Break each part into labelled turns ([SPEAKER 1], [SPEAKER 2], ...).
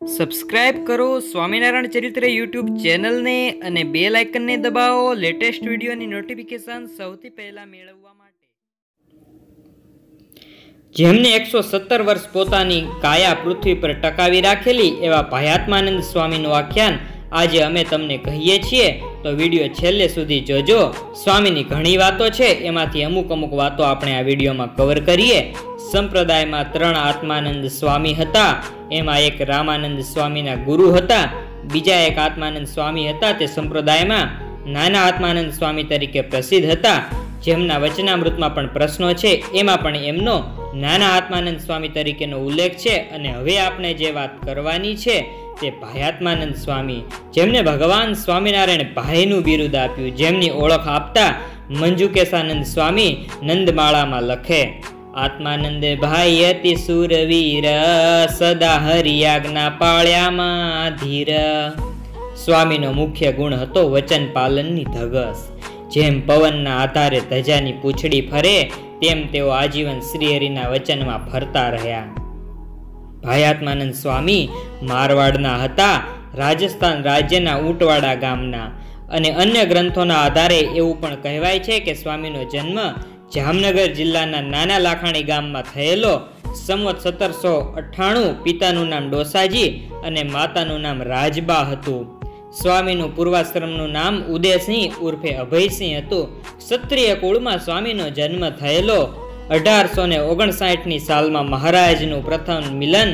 [SPEAKER 1] Subscribe કરો, સ્વામિનારાયણ ચરિત્ર YouTube ચેનલને અને બે લાઇકનને દબાવો. લેટેસ્ટ વિડીયોની નોટિફિકેશન સૌથી પહેલા મેળવવા માટે. જેમને એકસો સત્તર વર્ષ પોતાની કાયા પૃથ્વી પર ટકાવી રાખેલી એવા ભાયાત્માનંદ સ્વામીનું આખ્યાન આજે અમે તમને કહીએ છીએ, તો વીડિયો છેલ્લે સુધી જોજો. સ્વામીની ઘણી વાતો છે, એમાંથી અમુક અમુક વાતો આપણે આ વિડીયોમાં કવર કરીએ. સંપ્રદાયમાં ત્રણ આત્માનંદ સ્વામી હતા, એમાં એક રામાનંદ સ્વામીના ગુરુ હતા, બીજા એક આત્માનંદ સ્વામી હતા તે સંપ્રદાયમાં નાના આત્માનંદ સ્વામી તરીકે પ્રસિદ્ધ હતા. જેમના વચનામૃતમાં પણ પ્રશ્નો છે, એમાં પણ એમનો નાના આત્માનંદ સ્વામી તરીકેનો ઉલ્લેખ છે. અને હવે આપણે જે વાત કરવાની છે તે ભાયાત્માનંદ સ્વામી, જેમને ભગવાન સ્વામિનારાયણ ભાઈનું બિરુદ આપ્યું, જેમની ઓળખ આપતા મંજુકેશાનંદ સ્વામી નંદમાળામાં લખે, આત્માનંદ ભાઈ અતિ સુરવીર, સદા હરિયાજ્ઞા પાળ્યામાં ધીર. સ્વામીનો મુખ્ય ગુણ હતો વચન પાલનની ધગસ. જેમ પવનના આધારે ધજાની પૂંછડી ફરે, તેમ તેઓ આજીવન શ્રીહરિના વચનમાં ફરતા રહ્યા. ભાયાત્માનંદ સ્વામી મારવાડના હતા, રાજસ્થાન રાજ્યના ઊંટવાડા ગામના. અને અન્ય ગ્રંથોના આધારે એવું પણ કહેવાય છે કે સ્વામીનો જન્મ જામનગર જિલ્લાના નાના લાખાણી ગામમાં થયેલો સંવત સત્તરસો અઠ્ઠાણું પિતાનું નામ ડોસાજી અને માતાનું નામ રાજબા હતું. સ્વામીનું પૂર્વાશ્રમનું નામ ઉદયસિંહ ઉર્ફે અભયસિંહ હતું. ક્ષત્રિય કુળમાં સ્વામીનો જન્મ થયેલો અઢારસો ને ઓગણસાઠની સાલમાં મહારાજનું પ્રથમ મિલન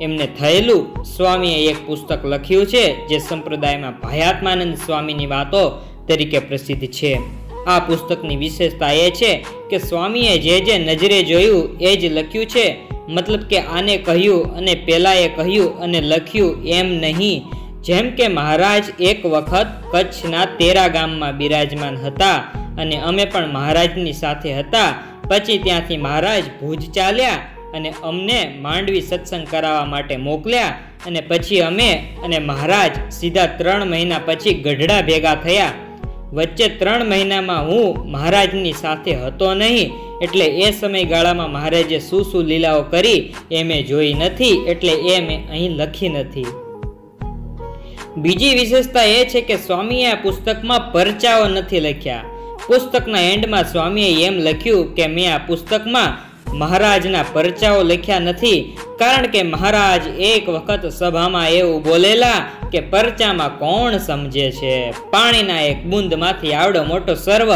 [SPEAKER 1] એમને થયેલું. સ્વામીએ એક પુસ્તક લખ્યું છે, જે સંપ્રદાયમાં ભાયાત્માનંદ સ્વામીની વાતો તરીકે પ્રસિદ્ધ છે. આ પુસ્તકની વિશેષતા એ છે કે સ્વામીએ જે જે નજરે જોયું એ જ લખ્યું છે. મતલબ કે આને કહ્યું અને પેલાએ કહ્યું અને લખ્યું એમ નહીં. જેમ કે મહારાજ એક વખત કચ્છના તેરા ગામમાં બિરાજમાન હતા અને અમે પણ મહારાજની સાથે હતા. પછી ત્યાંથી મહારાજ ભુજ ચાલ્યા અને અમને માંડવી સત્સંગ કરાવવા માટે મોકલ્યા અને પછી અમે અને મહારાજ સીધા ત્રણ મહિના પછી ગઢડા ભેગા થયા. વચ્ચે ત્રણ મહિનામાં હું મહારાજની સાથે હતો નહીં, એટલે એ સમયગાળામાં મહારાજે શું શું લીલાઓ કરી એ મેં જોઈ નથી, એટલે એ મેં અહીં લખી નથી. બીજી વિશેષતા એ છે કે સ્વામીએ આ પુસ્તકમાં પરચાઓ નથી લખ્યા. પુસ્તકના એન્ડમાં સ્વામીએ એમ લખ્યું કે મેં આ પુસ્તકમાં મહારાજના પરચાઓ લખ્યા નથી, કારણ કે મહારાજ એક વખત સભામાં એવું બોલેલા કે પરચામાં કોણ સમજે છે? પાણીના એક બુંદમાંથી આવડો મોટો સર્વ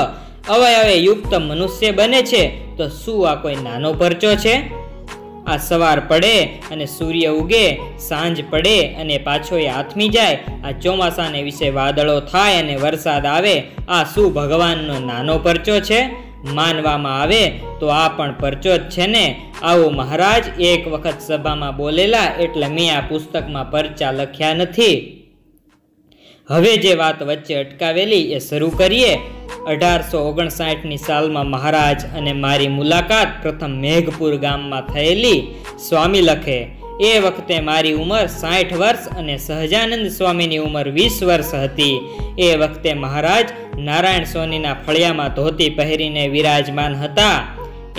[SPEAKER 1] અવયવે યુક્ત મનુષ્ય બને છે, તો શું આ કોઈ નાનો પરચો છે? આ સવાર પડે અને સૂર્ય ઉગે, સાંજ પડે અને પાછો એ આથમી જાય. આ ચોમાસાને વિશે વાદળો થાય અને વરસાદ આવે. આ શું ભગવાનનો નાનો પરચો છે? માનવામાં આવે તો આ પણ પરચો જ છે ને? આવો મહારાજ એક વખત સભામાં બોલેલા એટલે મેં આ પુસ્તકમાં પરચા લખ્યા નથી. હવે જે વાત વચ્ચે અટકાવેલી એ શરૂ કરીએ. અઢારસો ઓગણસાઠની સાલમાં મહારાજ અને મારી મુલાકાત પ્રથમ મેઘપુર ગામમાં થયેલી સ્વામી લખે. એ વખતે મારી ઉંમર સાઠ વર્ષ અને સહજાનંદ સ્વામીની ઉંમર વીસ વર્ષ હતી. એ વખતે મહારાજ નારાયણ સોનીના ફળિયામાં ધોતી પહેરીને વિરાજમાન હતા.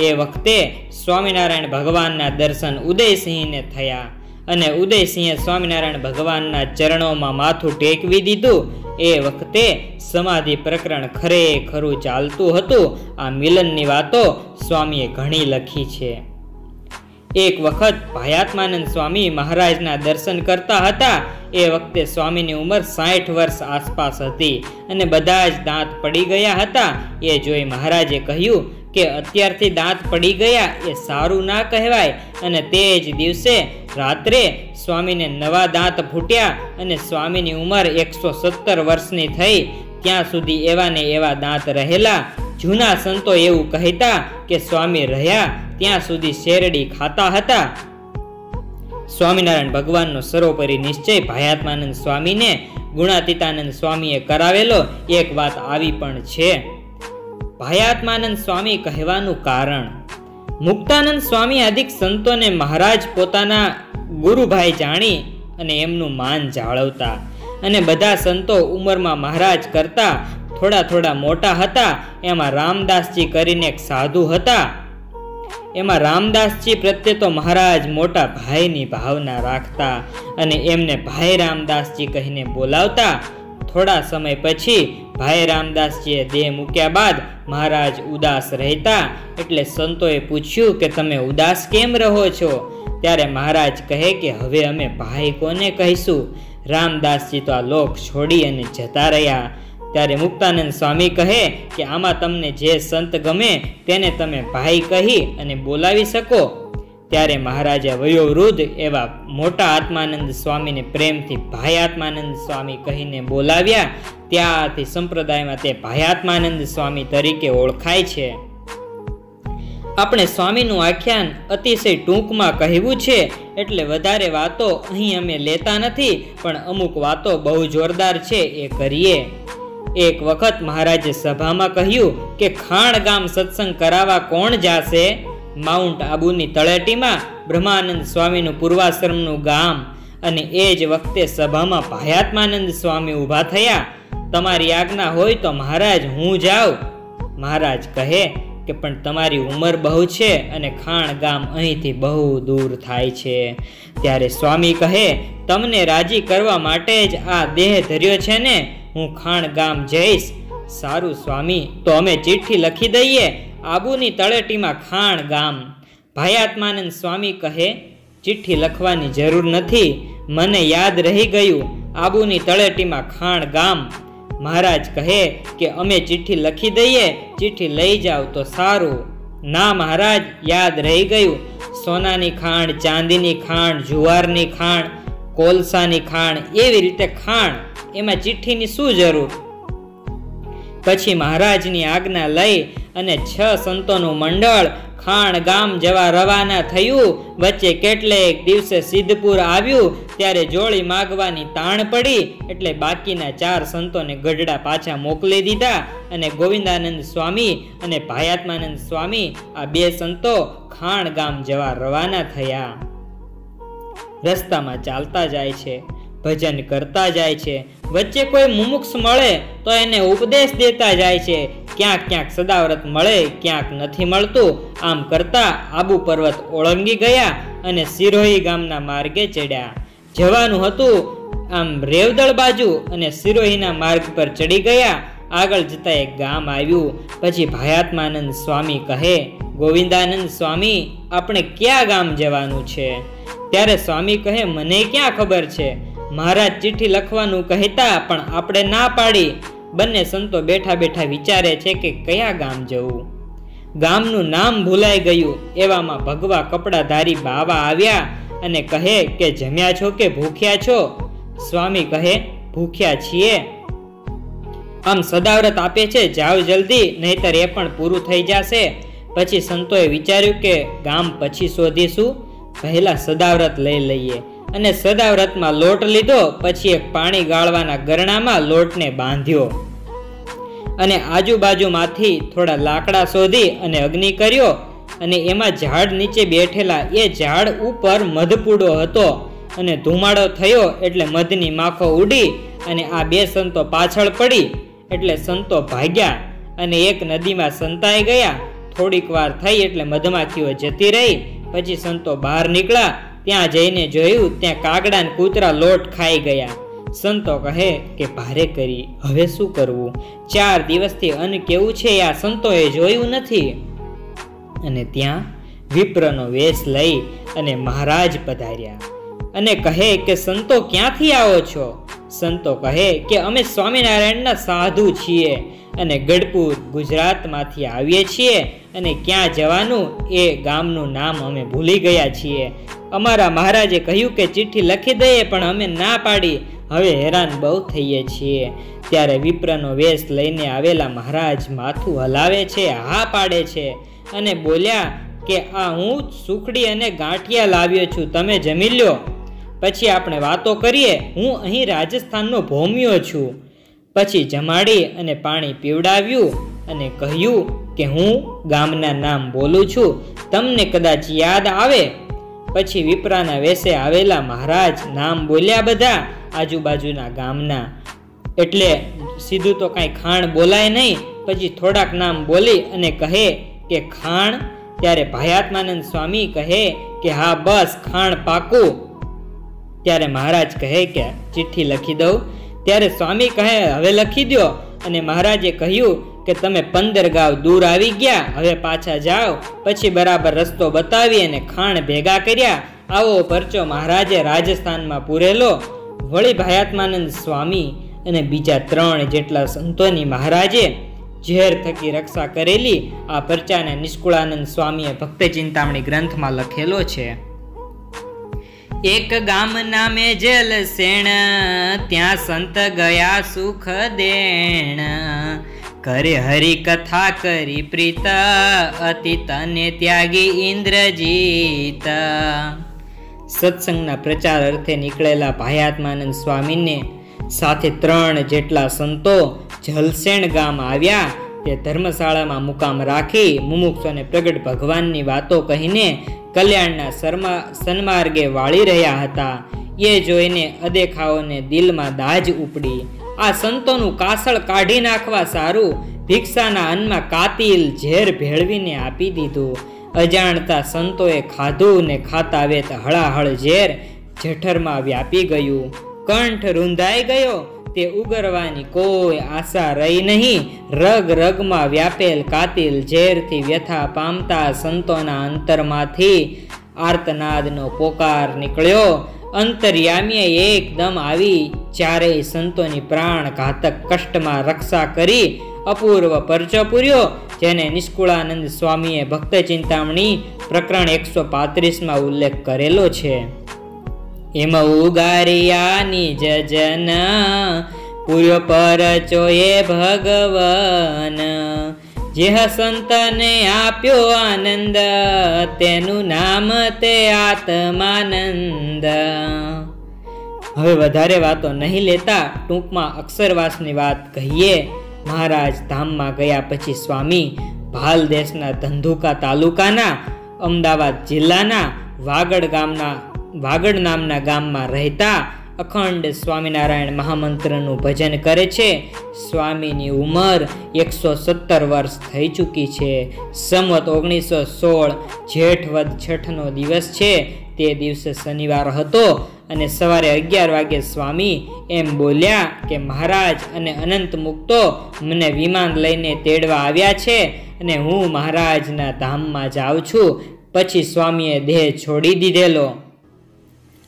[SPEAKER 1] એ વખતે સ્વામિનારાયણ ભગવાનના દર્શન ઉદયસિંહને થયા. અને ઉદયસિંહે સ્વામિનારાયણ ભગવાનના ચરણોમાં માથું ટેકવી દીધું. એ વખતે સમાધિ પ્રકરણ ખરેખરું ચાલતું હતું. આ મિલનની વાતો સ્વામીએ ઘણી લખી છે. એક વખત ભાયાત્માનંદ સ્વામી મહારાજના દર્શન કરતા હતા. એ વખતે સ્વામીની ઉંમર સાઠ વર્ષ આસપાસ હતી અને બધા જ દાંત પડી ગયા હતા. એ જોઈ મહારાજે કહ્યું કે અત્યારથી દાંત પડી ગયા એ સારું ના કહેવાય. અને તે જ દિવસે રાત્રે સ્વામીને નવા દાંત ફૂટ્યા અને સ્વામીની ઉંમર એકસો સત્તર વર્ષની થઈ. ત્યાં સુધી એવા ને એવા દાંત રહેલા. જૂના સંતો એવું કહેતા કે સ્વામી રહ્યા, ત્યાં સુધી શેરડી ખાતા હતા. સ્વામિનારાયણ ભગવાનનો સર્વોપરી નિશ્ચય ભાયાત્માનંદ સ્વામીને ગુણાતીતાનંદ સ્વામીએ કરાવેલો. એક વાત આવી પણ છે. ભાયાત્માનંદ સ્વામી કહેવાનું કારણ. મુક્તાનંદ સ્વામી અધિક સંતોને મહારાજ પોતાના ગુરુભાઈ જાણી અને એમનું માન જાળવતા અને બધા સંતો ઉંમરમાં મહારાજ કરતા થોડા થોડા મોટા હતા, એમાં રામદાસજી કરીને એક સાધુ હતા. એમાં રામદાસજી પ્રત્યે તો મહારાજ મોટા ભાઈની ભાવના રાખતા અને એમને ભાઈ રામદાસજી કહીને બોલાવતા થોડા સમય પછી ભાઈ રામદાસજીએ દેહ મૂક્યા બાદ મહારાજ ઉદાસ રહેતા એટલે સંતોએ પૂછ્યું કે તમે ઉદાસ કેમ રહો છો? ત્યારે મહારાજ કહે કે હવે અમે ભાઈ કોને કહીશું? રામદાસજી તો આ લોક છોડી અને જતા રહ્યા. ત્યારે મુક્તાનંદ સ્વામી કહે કે આમાં તમને જે સંત ગમે તેને તમે ભાઈ કહી અને બોલાવી શકો. ત્યારે મહારાજા વયોવૃદ્ધ એવા મોટા આત્માનંદ સ્વામીને પ્રેમથી ભાઈ આત્માનંદ સ્વામી કહીને બોલાવ્યા, ત્યારથી સંપ્રદાયમાં તે ભાઈ આત્માનંદ સ્વામી તરીકે ઓળખાય છે. આપણે સ્વામીનું આખ્યાન અતિશય ટૂંકમાં કહેવું છે, એટલે વધારે વાતો અહીં અમે લેતા નથી, પણ અમુક વાતો બહુ જોરદાર છે એ કરીએ. એક વખત મહારાજે સભામાં કહ્યું કે ખાણ ગામ સત્સંગ કરાવવા કોણ જાશે? માઉન્ટ આબુની તળેટીમાં બ્રહ્માનંદ સ્વામીનું પૂર્વાશ્રમનું ગામ અને એ જ વખતે સભામાં ભાયાત્માનંદ સ્વામી ઊભા થયા. તમારી આજ્ઞા હોય તો મહારાજ, હું જાઉં. મહારાજ કહે કે, પણ તમારી ઉંમર બહુ છે અને ખાણ ગામ અહીંથી બહુ દૂર થાય છે. ત્યારે સ્વામી કહે, તમને રાજી કરવા માટે જ આ દેહ ધર્યો છે ને? હું ખાણ ગામ જઈશ. સારું સ્વામી, તો અમે ચિઠ્ઠી લખી દઈએ. આબુની તળેટીમાં ખાણ ગામ. ભાયાત્માનંદ સ્વામી કહે, ચિઠ્ઠી લખવાની જરૂર નથી. મને યાદ રહી ગયું. આબુની તળેટીમાં ખાણ ગામ. મહારાજ કહે કે, અમે ચિઠ્ઠી લખી દઈએ. ચિઠ્ઠી લઈ જાઓ તો સારું. ના મહારાજ, યાદ રહી ગયું. સોનાની ખાણ, ચાંદીની ખાણ, જુવારની ખાણ, કોલસાની ખાણ, એવી રીતે ખાણ. એમાં ચિઠ્ઠીની શું જરૂર? પછી મહારાજની આજ્ઞા લઈ અને છ સંતોનું મંડળ ખાણ ગામ જવા રવાના થયું. વચ્ચે કેટલેક દિવસે સિદ્ધપુર આવ્યું, ત્યારે જોળી માગવાની તાણ પડી, એટલે બાકીના ચાર સંતોને ગઢડા પાછા મોકલી દીધા અને ગોવિંદાનંદ સ્વામી અને ભાયાત્માનંદ સ્વામી આ બે સંતો ખાણ ગામ જવા રવાના થયા. રસ્તામાં ચાલતા જાય છે. ભજન કરતા જાય છે. વચ્ચે કોઈ મુમુક્ષ મળે તો એને ઉપદેશ દેતા જાય છે. ક્યાંક ક્યાંક સદાવ્રત મળે, ક્યાંક નથી મળતું. આમ કરતા આબુ પર્વત ઓળંગી ગયા અને સિરોહી ગામના માર્ગે ચડ્યા. જવાનું હતું આમ રેવદળ બાજુ અને સિરોહીના માર્ગ પર ચડી ગયા. આગળ જતા એક ગામ આવ્યું. પછી ભાયાત્માનંદ સ્વામી કહે, ગોવિંદાનંદ સ્વામી, આપણે ક્યાં ગામ જવાનું છે? ત્યારે સ્વામી કહે, મને ક્યાં ખબર છે? મહારાજ ચિઠ્ઠી લખવાનું કહેતા પણ આપણે ના પાડી. બંને સંતો બેઠા બેઠા વિચારે છે કે કયા ગામ જવું. ગામનું નામ ભૂલાઈ ગયું. એવામાં ભગવા કપડાધારી બાવા આવ્યા અને કહે કે જમ્યા છો કે ભૂખ્યા છો? સ્વામી કહે, ભૂખ્યા છીએ. આમ સદાવ્રત આપે છે જાવ જલ્દી, નહીતર એ પણ પૂરું થઈ જશે. પછી સંતોએ વિચાર્યું કે ગામ પછી શોધીશું. પહેલાં સદાવ્રત લઈ લઈએ. અને સદાવ્રતમાં લોટ લીધો, પછી એક પાણી ગાળવાના ગરણામાં લોટને બાંધ્યો. અને આજુબાજુમાંથી થોડા લાકડા શોધી અને અગ્નિ કર્યો અને એમાં ઝાડ નીચે બેઠેલા એ ઝાડ ઉપર મધપૂડો હતો અને ધુમાડો થયો એટલે મધની માખો ઉડી અને આ બે સંતો પાછળ પડી એટલે સંતો ભાગ્યા અને એક નદીમાં સંતાઈ ગયા. થોડીક વાર થઈ એટલે મધમાખીઓ જતી રહી, પછી સંતો બહાર નીકળ્યા ત્યાં જઈને જોયું, ત્યાં કાગડા ને કૂતરા લોટ ખાઈ ગયા. સંતો કહે કે, ભારે કરી, હવે શું કરવું? ચાર દિવસથી અન્ન કેવું છે? આ સંતોએ જોયું નથી. અને ત્યાં વિપ્રનો વેશ લઈ અને મહારાજ પધાર્યા. અને કહે કે, સંતો ક્યાંથી આવો છો? સંતો કહે કે, અમે સ્વામિનારાયણના સાધુ છીએ. અને ગઢપુર ગુજરાતમાંથી આવીએ છીએ અને ક્યાં જવાનું એ ગામનું નામ અમે ભૂલી ગયા છીએ. અમારા મહારાજે કહ્યું કે ચિઠ્ઠી લખી દઈએ પણ અમે ના પાડી. હવે હેરાન બહુ થઈએ છીએ. ત્યારે વિપ્રનો વેશ લઈને આવેલા મહારાજ માથું હલાવે છે, હા પાડે છે અને બોલ્યા કે આ હું સુખડી અને ગાંઠિયા લાવ્યો છું, તમે જમી લ્યો. પછી આપણે વાતો કરીએ, હું અહીં રાજસ્થાનનો ભોમ્યો છું. પછી જમાડી અને પાણી પીવડાવ્યું અને કહ્યું કે હું ગામના નામ બોલું છું, તમને કદાચ યાદ આવે? પછી વિપરાના વેશે આવેલા મહારાજ નામ બોલ્યા બધા આજુબાજુના ગામના. એટલે સીધું તો કાંઈ ખાણ બોલાય નહીં, પછી થોડાક નામ બોલી અને કહે કે ખાણ? ત્યારે ભાયાત્માનંદ સ્વામી કહે કે હા, બસ, ખાણ પાકું. ત્યારે મહારાજ કહે કે, ચિઠ્ઠી લખી દઉં. ત્યારે સ્વામી કહે, હવે લખી દો અને મહારાજે કહ્યું કે, તમે પંદર ગાંવ દૂર આવી ગયા, હવે પાછા જાઓ. પછી બરાબર રસ્તો બતાવી અને ખાણ ભેગા કર્યા. આવો પરચો મહારાજે રાજસ્થાનમાં પૂરેલો. વળી ભાયાત્માનંદ સ્વામી અને બીજા ત્રણ જેટલા સંતોની મહારાજે ઝેર થકી રક્ષા કરેલી આ પરચાને નિષ્કુળાનંદ સ્વામીએ ભક્ત ચિંતામણી ગ્રંથમાં લખેલો છે. એક ગામ નામે જલસેણ ત્યાં સંત ગયા સુખ દેણ. કરે હરી કથા કરી પ્રીત અતિ તને ત્યાગી ઇન્દ્રજીત. સત્સંગના પ્રચાર અર્થે નીકળેલા ભાયાત્માનંદ સ્વામીને સાથે ત્રણ જેટલા સંતો જલસેણ ગામ આવ્યા. તે ધર્મશાળામાં મુકામ રાખી મુમુક્ષોને પ્રગટ ભગવાનની વાતો કહીને કલ્યાણના શર્મા સન્માર્ગે વાળી રહ્યા હતા. એ જોઈને અદેખાઓને દિલમાં દાજ ઉપડી. આ સંતોનું કાસળ કાઢી નાખવા સારું ભિક્ષાના અન્નમાં કાતિલ ઝેર ભેળવીને આપી દીધું. અજાણતા સંતોએ ખાધું ને ખાતા વેત હળાહળ ઝેર જઠરમાં વ્યાપી ગયું. કંઠ રૂંધાઈ ગયો. તે ઉગરવાની કોઈ આશા રહી નહીં. રગ રગમાં વ્યાપેલ કાતિલ ઝેરથી વ્યથા પામતા સંતોના અંતરમાંથી આર્તનાદનો પોકાર નીકળ્યો. અંતર્યામીએ એકદમ આવી ચારેય સંતોની પ્રાણ ઘાતક કષ્ટમાં રક્ષા કરી અપૂર્વ પરચો પૂર્યો, જેને નિષ્કુળાનંદ સ્વામીએ ભક્ત ચિંતામણી પ્રકરણ એકસો પાંત્રીસમાં ઉલ્લેખ કરેલો છે. એમાં ઉગારિયાની જજન પૂર્યો પરચો એ ભગવાન. જે સંતને આપ્યો આનંદ, તેનું નામ તે આત્માનંદ. હવે વધારે વાતો નહીં લેતા ટૂંકમાં અક્ષરવાસની વાત કહીએ. મહારાજ ધામમાં ગયા પછી સ્વામી ભાલ દેશના ધંધુકા તાલુકાના, અમદાવાદ જિલ્લાના વાગડ ગામના વાગડ નામના ગામમાં રહેતા અખંડ સ્વામિનારાયણ મહામંત્રનું ભજન કરે છે. સ્વામીની ઉંમર એકસો સત્તર વર્ષ થઈ ચૂકી છે. સંવત ઓગણીસો સોળ જેઠ વદ છઠનો દિવસ છે. તે દિવસે શનિવાર હતો અને સવારે અગિયાર વાગે સ્વામી એમ બોલ્યા કે, મહારાજ અને અનંત મુક્તો મને વિમાન લઈને તેડવા આવ્યા છે અને હું મહારાજના ધામમાં જાઉં છું. પછી સ્વામીએ દેહ છોડી દીધેલો.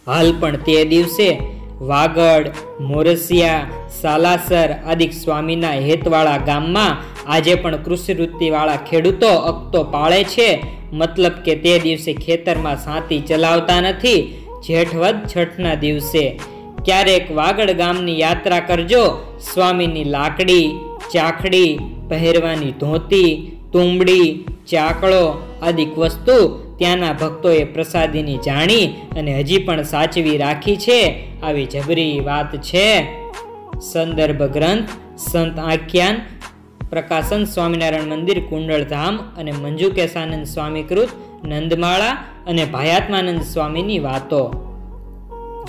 [SPEAKER 1] હાલ પણ તે દિવસે વાગડ, મોરસિયા, સાલાસર આદિક સ્વામીના હેતવાળા ગામમાં આજે પણ કૃષિ વૃત્તિવાળા ખેડૂતો અકતો પાળે છે. મતલબ કે તે દિવસે ખેતરમાં સાંતી ચલાવતા નથી. જેઠવદ છઠના દિવસે. ક્યારેક વાગડ ગામની યાત્રા કરજો. સ્વામીની લાકડી, ચાખડી, પહેરવાની ધોતી, તુંબડી, ચાકળો આદિક વસ્તુ ત્યાંના ભક્તોએ પ્રસાદીની જાણી અને હજી પણ સાચવી રાખી છે. આવી જબરી વાત છે. સંદર્ભ ગ્રંથ, સંત આખ્યાન, પ્રકાશન સ્વામિનારાયણ મંદિર કુંડળધામ અને મંજુ કેશાનંદ સ્વામીકૃત નંદમાળા અને ભાયાત્માનંદ સ્વામીની વાતો.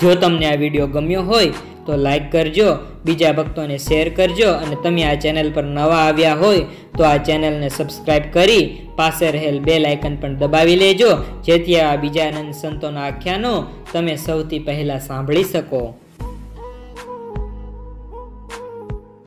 [SPEAKER 1] જો તમને આ વીડિયો ગમ્યો હોય તો લાઈક કરજો, બીજા ભક્તોને શેર કરજો અને તમે આ ચેનલ પર નવા આવ્યા હોય તો આ ચેનલને સબસ્ક્રાઈબ કરી પાસે રહેલ બે લાઇકન પણ દબાવી લેજો, જેથી આ બીજા આનંદ સંતોના આખ્યાનો તમે સૌથી પહેલાં સાંભળી શકો.